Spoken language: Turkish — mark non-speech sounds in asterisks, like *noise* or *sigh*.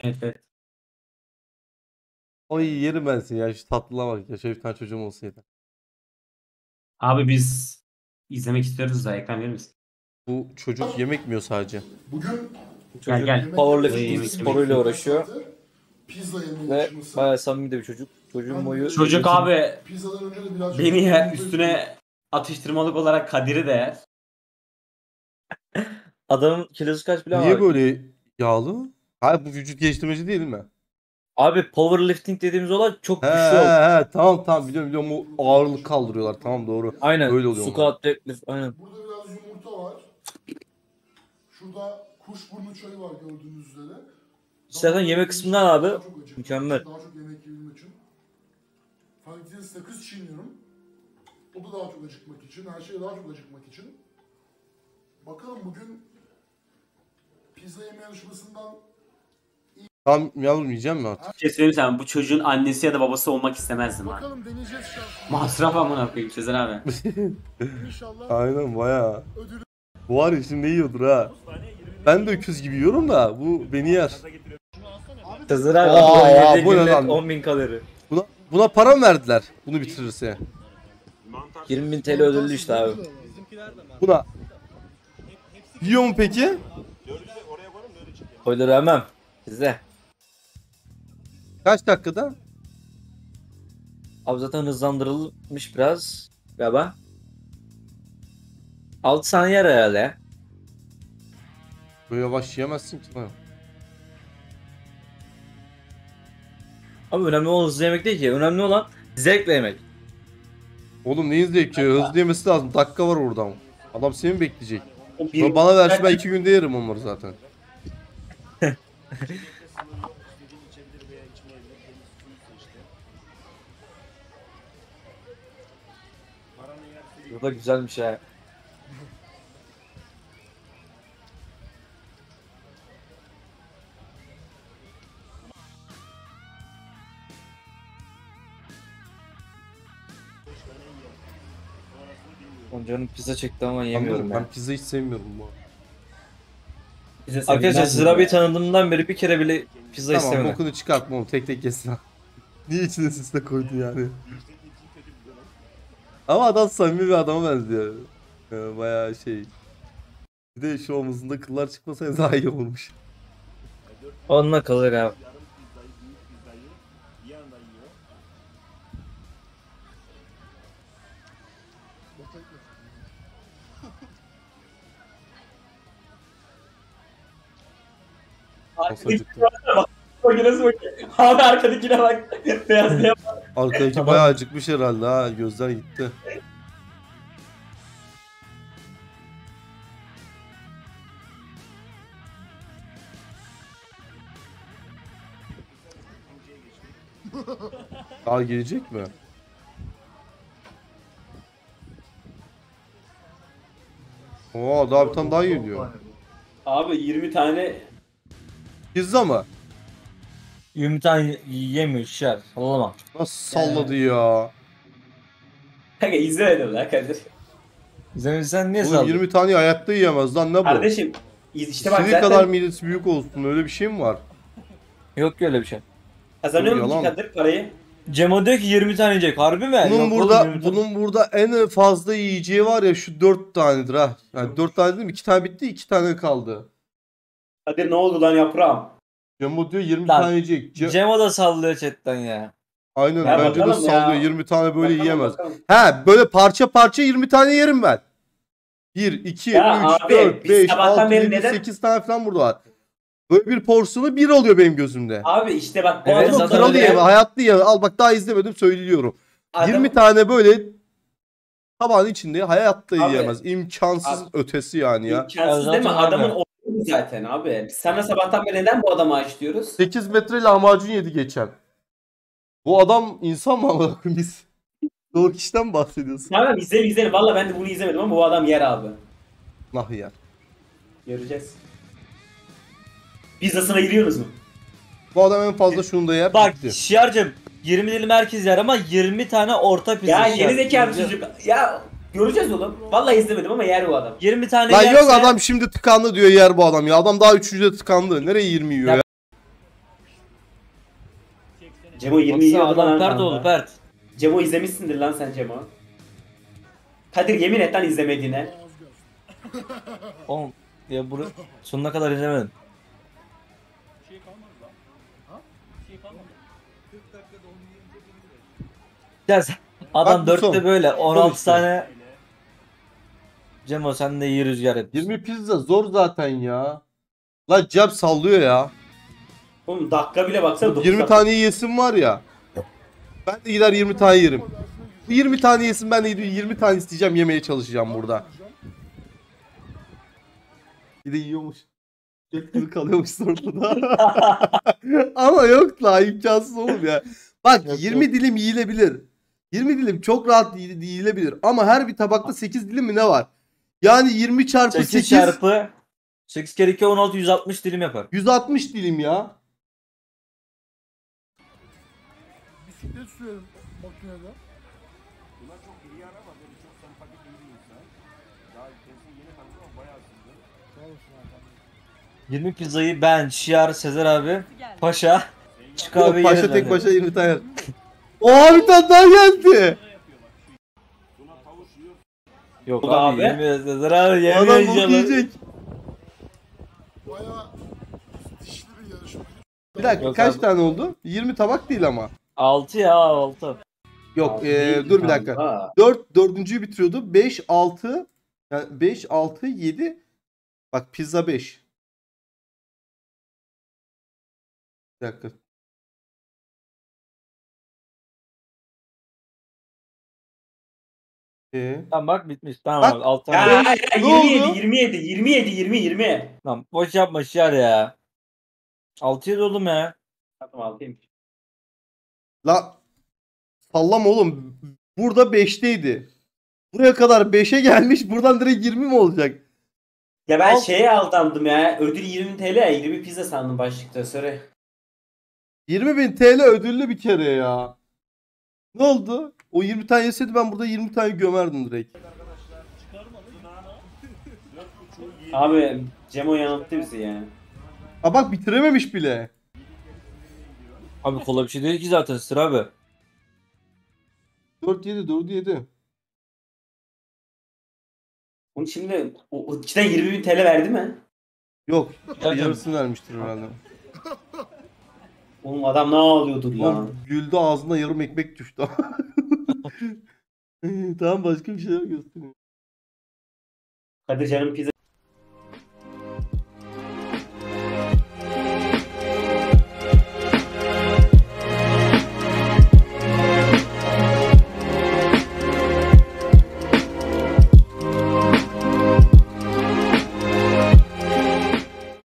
Evet evet. Oy yerim ben seni ya şu tatlına bak ya şöyle bir tane çocuğum olsaydı. Abi biz izlemek istiyoruz da ekran verir misin? Bu çocuk yemek mi yiyor sadece? Bugün Gel gel. Powerlifting yemek sporuyla yemek. uğraşıyor. Pizza yeme Ve yarışması. bayağı samimi de bir çocuk. Çocuğun boyu... Çocuk abi Pizzadan önce de birazcık... beni yer *laughs* üstüne atıştırmalık olarak Kadir'i de yer. Adamın kilosu kaç bile Niye abi? böyle yağlı? Hayır bu vücut geliştirmeci değil mi? Abi powerlifting dediğimiz olay çok He güçlü he oldu. he tamam tamam biliyorum biliyorum o ağırlık kaldırıyorlar tamam doğru. Aynen. Öyle oluyor Squat, deadlift. Aynen. Burada biraz yumurta var. Şurada kuşburnu çayı var gördüğünüz üzere. İstersen Daha yemek çok kısmından abi, daha çok acıktım. mükemmel. Daha çok yemek yiyebilmek için. Farklı sakız çiğniyorum. O da daha çok acıkmak için. Her şeye daha çok acıkmak için. Bakalım bugün pizza yeme yarışmasından Tamam yavrum yiyeceğim mi artık? Bir şey söyleyeyim sana bu çocuğun annesi ya da babası olmak istemezdim abi. bakalım deneyeceğiz şansımızı. Masraf amına koyayım Sezer abi. *laughs* İnşallah Aynen bayağı. ödülü Bu var ya şimdi ne yiyordur ha. Ben de öküz gibi yiyorum da bu beni yer. Sezer abi Aa, Aa, bu ne lan? 10 bin kalori. Buna, buna para mı verdiler? Bunu bitirirse. 20 bin TL ödüllü işte abi. Buna. Yiyor mu peki? Oyları hemen. Size. Kaç dakikada? Abi zaten hızlandırılmış biraz galiba. 6 saniye yer herhalde. Böyle yavaş yiyemezsin ki lan. Ama önemli olan hızlı yemek değil ki. Önemli olan zevkle yemek. Oğlum neyin zevki? Hızlı yemesi lazım. Dakika var oradan. Adam seni mi bekleyecek? Bir, Bana versin ben iki günde yerim onları zaten. *laughs* Bu da güzelmiş ha. Canım pizza çekti ama yemiyorum ya. Ben pizza hiç sevmiyorum bu. bize Arkadaşlar mi? bir tanıdığımdan beri bir kere bile pizza Tamam istemedim. bokunu çıkartma oğlum tek tek yesin. *laughs* Niye içine sis de koydun yani? Ama adam samimi bir adama benziyor. Ee, bayağı şey. Bir de şu omuzunda kıllar çıkmasaydı daha iyi olmuş. Onunla kalır abi. Makinesi bak. Abi arkadakine bak. Beyaz beyaz. Arkadaki Tamam. bayağı acıkmış herhalde ha. Gözler gitti. *laughs* Daha gelecek mi? Oo daha bir tane daha geliyor. Abi 20 tane Pizza mı? 20 tane yiyemiyor şişer. Sallama. Nasıl salladı ya? Kanka izlemedim lan Kadir. İzlemediysen niye Oğlum saldın? 20 tane hayatta yiyemez lan ne bu? Kardeşim iz- işte bak Senin zaten kadar midesi büyük olsun öyle bir şey mi var? Yok ki öyle bir şey. kazanıyor mu Yalan. ki Kadir parayı? Cemo diyor ki 20 tane yiyecek. Harbi mi? Bunun Yok oğlum, burada 20 tane. bunun burada en fazla yiyeceği var ya şu 4 tanedir ha. Yani 4 tane değil mi? 2 tane bitti 2 tane kaldı. Kadir ne oldu lan yaprağım? Cemo diyor 20 Lan, tane yiyecek. Ce- Cemo da sallıyor chatten ya. Aynen Ya bence de bakalım ya. sallıyor 20 tane böyle Bakalım, yiyemez. bakalım. He böyle parça parça 20 tane yerim ben. 1, 2, Ya 3, abi, 4, biz 5, sabahtan 6, beri 7, neden- 8 tane falan burada var. Böyle bir porsiyonu 1 oluyor benim gözümde. Abi işte bak bu Evet, adam Oğlum zaten kralı öyle. yeme, hayatlı yeme. Al bak daha izlemedim söylüyorum. adam- 20 tane böyle tabağın içinde hayatta Abi, yiyemez. İmkansız ötesi yani ya. İmkansız Ya değil mi? zaten abi. Adamın zaten abi. Biz Sana sabahtan beri neden bu adama aç diyoruz? 8 metre lahmacun yedi geçen. Bu adam insan mı amına koyayım biz? Doğru kişiden bahsediyorsun. Tamam izleyelim izleyelim. Valla ben de bunu izlemedim ama bu adam yer abi. Nah yer. Göreceğiz. Pizzasına giriyoruz mu? Bu adam en fazla şunu da yer. Bak bitti. şiarcım 20 dilim herkes yer ama 20 tane orta pizza Ya yeni zekalı çocuk. Ya göreceğiz oğlum. Vallahi izlemedim ama yer bu adam. 20 tane Lan yerse... yok adam şimdi tıkandı diyor yer bu adam ya. Adam daha 3. de tıkandı. Nereye 20 yiyor ya? Ya- Cemo 20 Baksana yiyordu lan adam pert oldu pert. Cemo izlemişsindir lan sen Cemo. Kadir yemin et lan izlemediğine. Oğlum ya bunu sonuna kadar izlemedim. Ya adam. 4'te böyle 16 işte. tane Cemo sen de iyi rüzgar etmişsin. 20 pizza zor zaten ya. La Cem sallıyor ya. Oğlum dakika bile baksana 9 20 tane yesim var ya. Ben de gider 20 tane yerim. Bu 20 tane yesin ben de gidip 20 tane isteyeceğim yemeye çalışacağım burada. Bir de yiyormuş. Gibi kalıyormuş ortada. *laughs* Ama yok la imkansız oğlum ya. Bak Yok, 20 dilim yiyilebilir. 20 dilim çok rahat yi- yiyilebilir. Ama her bir tabakta 8 dilim mi ne var? Yani 20 çarpı 8 8, çarpı 8 kere 2 16 160 dilim yapar. 160 dilim ya. Bisiklet sürerim makinede. 20 pizzayı ben, Şiar, Sezer abi, Paşa, Çık abi Paşa tek başa 20 tane. Oha bir tane daha geldi. Yok Bu abi, da abi. yemiyor Sezer abi yemiyor Adam bok inşallah. yiyecek. Bayağı dişli bir yarışma. Bir dakika Yok kaç abi. tane oldu? 20 tabak değil ama. 6 ya 6. Yok değil dur bir dakika. kanka. 4 dördüncüyü bitiriyordu. 5 6 yani 5 6 7 Bak pizza 5. Bir dakika. Ee, Tamam bak bitmiş. Tamam Bak. abi 6 Ya, hayır, Ne 27, oldu? 27, 27, 20, 20. Tamam boş yapma Şiar ya. 6 yıl oğlum ya. Tamam altıyım. la sallama oğlum. Burada 5'teydi. Buraya kadar 5'e gelmiş. Buradan direkt 20 mi olacak? Ya ben Al. şeye aldandım ya. Ödül 20 TL ya. 20 pizza sandım başlıkta. Sorry. 20.000 TL ödüllü bir kere ya. Ne oldu? O 20 tane yeseydi ben burada 20 tane gömerdim direkt. Abi Cemo yanılttı bizi ya. Ha bak bitirememiş bile. Abi kolay bir şey değil ki zaten sıra abi. 4 7 4 7. Onun şimdi o, o cidden 20 bin TL verdi mi? Yok. Yarısını vermiştir herhalde. Oğlum adam ne ağlıyordur ya. Oğlum güldü ağzına yarım ekmek düştü. *laughs* tamam başka bir şeyler göstereyim. Kadir canım pizza